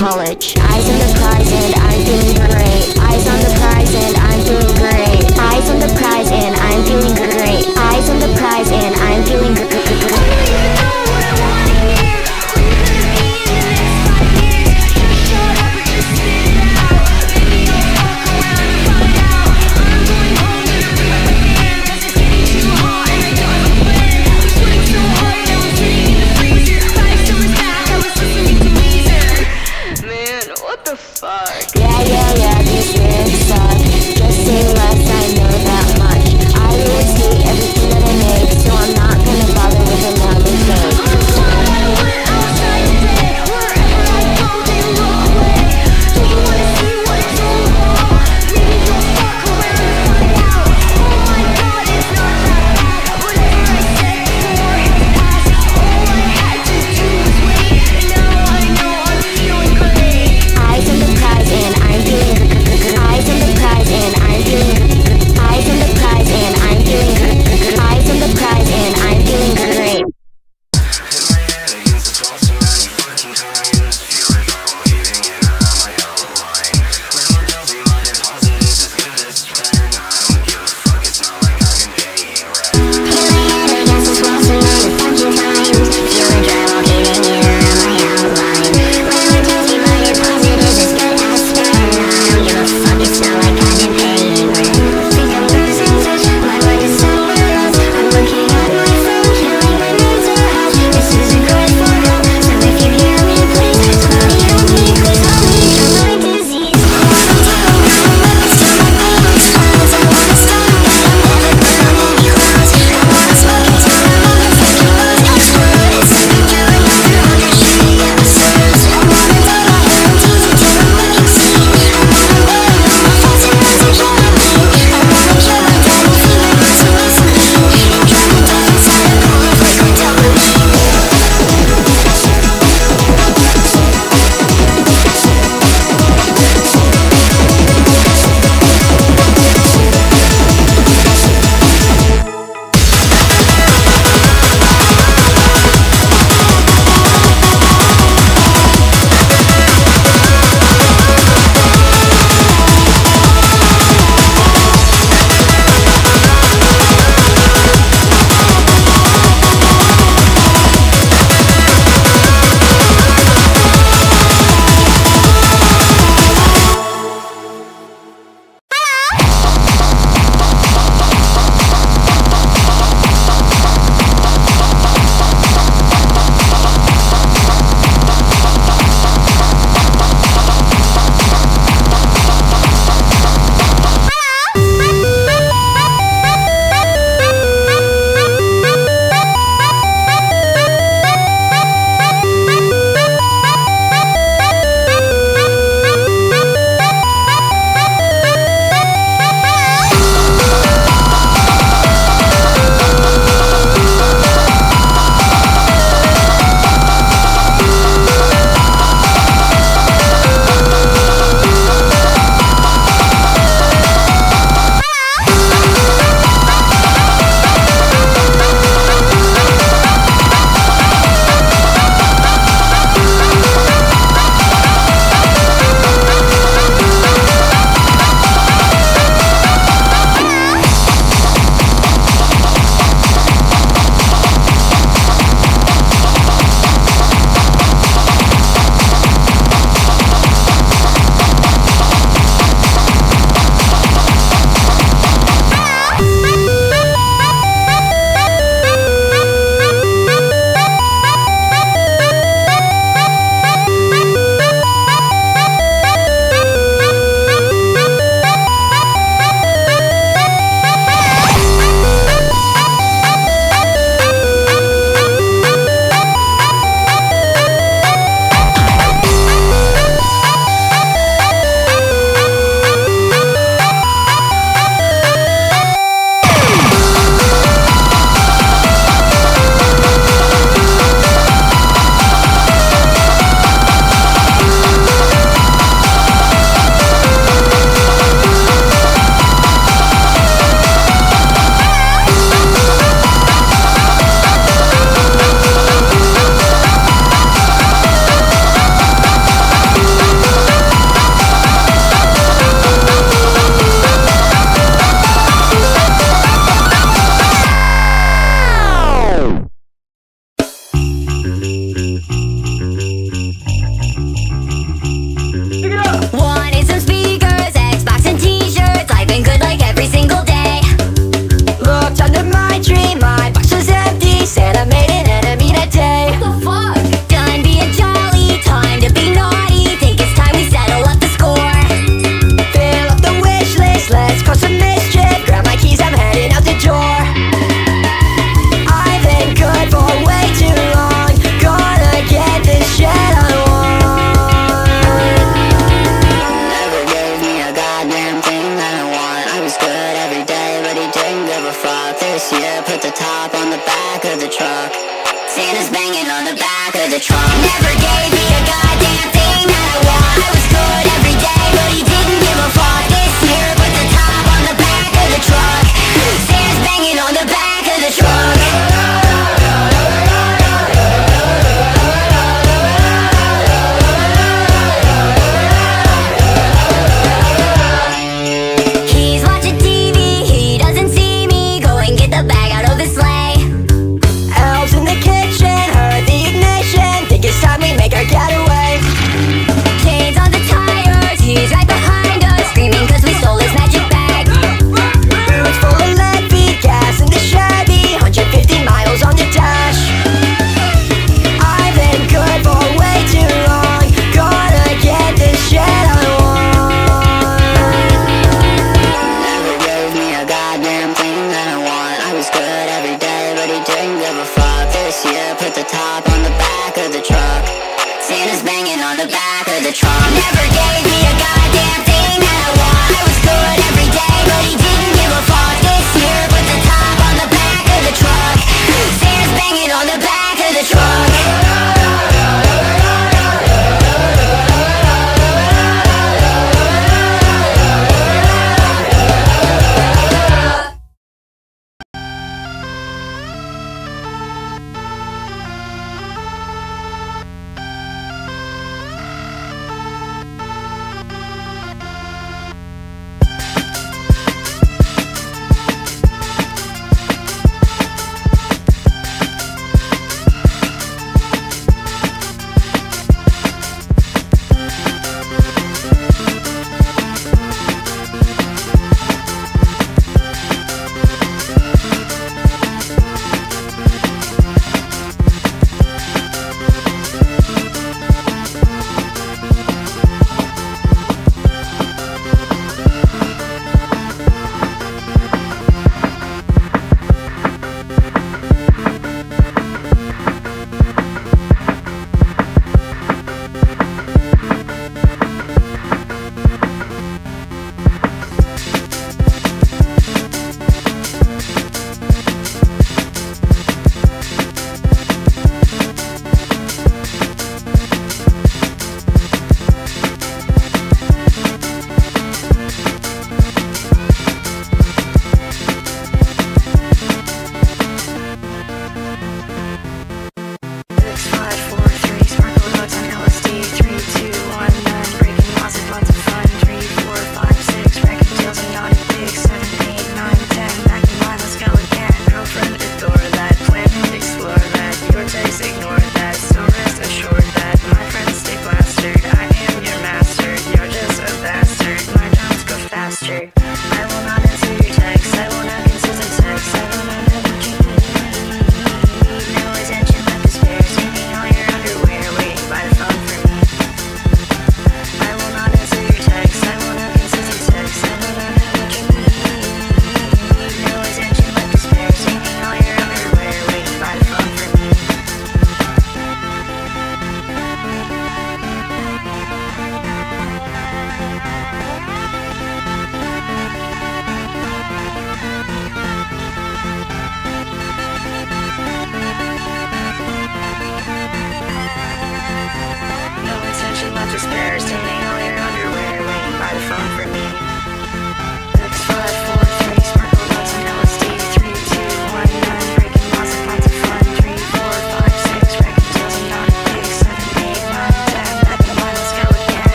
college. Eyes on the prize and I'm